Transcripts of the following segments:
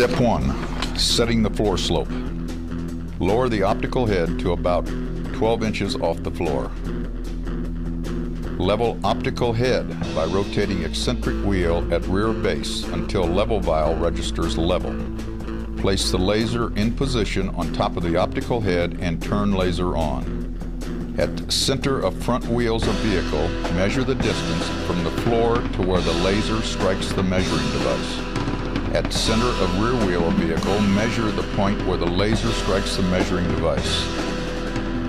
Step 1. Setting the floor slope. Lower the optical head to about 12 inches off the floor. Level optical head by rotating eccentric wheel at rear base until level vial registers level. Place the laser in position on top of the optical head and turn laser on. At center of front wheels of vehicle, measure the distance from the floor to where the laser strikes the measuring device. At center of rear wheel of vehicle, measure the point where the laser strikes the measuring device.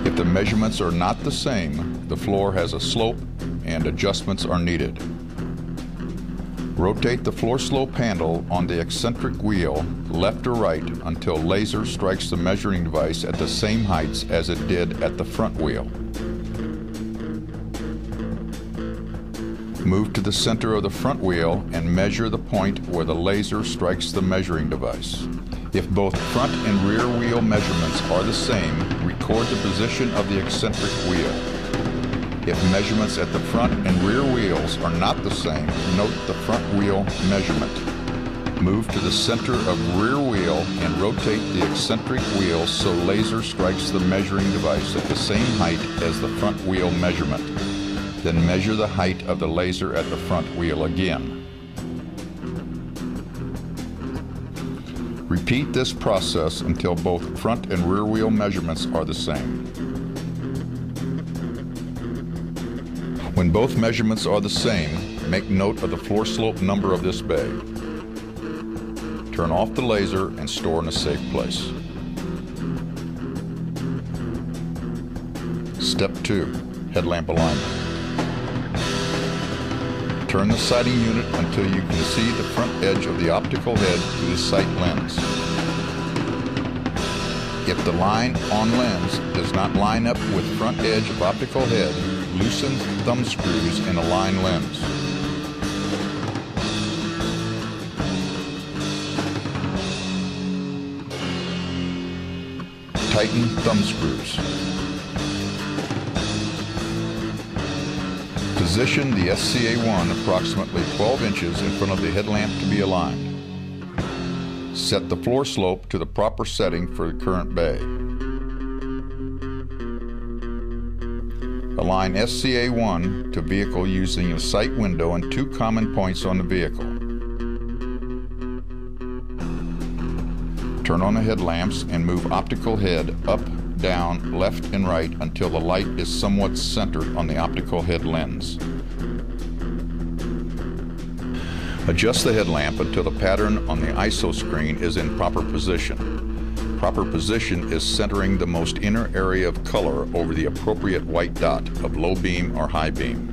If the measurements are not the same, the floor has a slope and adjustments are needed. Rotate the floor slope handle on the eccentric wheel left or right until laser strikes the measuring device at the same heights as it did at the front wheel. Move to the center of the front wheel and measure the point where the laser strikes the measuring device. If both front and rear wheel measurements are the same, record the position of the eccentric wheel. If measurements at the front and rear wheels are not the same, note the front wheel measurement. Move to the center of rear wheel and rotate the eccentric wheel so laser strikes the measuring device at the same height as the front wheel measurement. Then measure the height of the laser at the front wheel again. Repeat this process until both front and rear wheel measurements are the same. When both measurements are the same, make note of the floor slope number of this bay. Turn off the laser and store in a safe place. Step 2. Headlamp alignment. Turn the sighting unit until you can see the front edge of the optical head through the sight lens. If the line on lens does not line up with front edge of optical head, loosen thumb screws and align lens. Tighten thumb screws. Position the SCA1 approximately 12 inches in front of the headlamp to be aligned. Set the floor slope to the proper setting for the current bay. Align SCA1 to vehicle using a sight window and two common points on the vehicle. Turn on the headlamps and move optical head up down, left and right until the light is somewhat centered on the optical head lens. Adjust the headlamp until the pattern on the ISO screen is in proper position. Proper position is centering the most inner area of color over the appropriate white dot of low beam or high beam.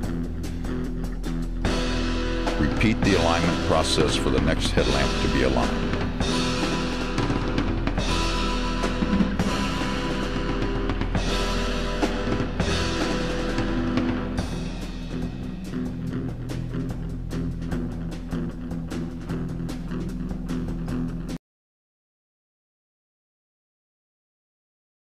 Repeat the alignment process for the next headlamp to be aligned.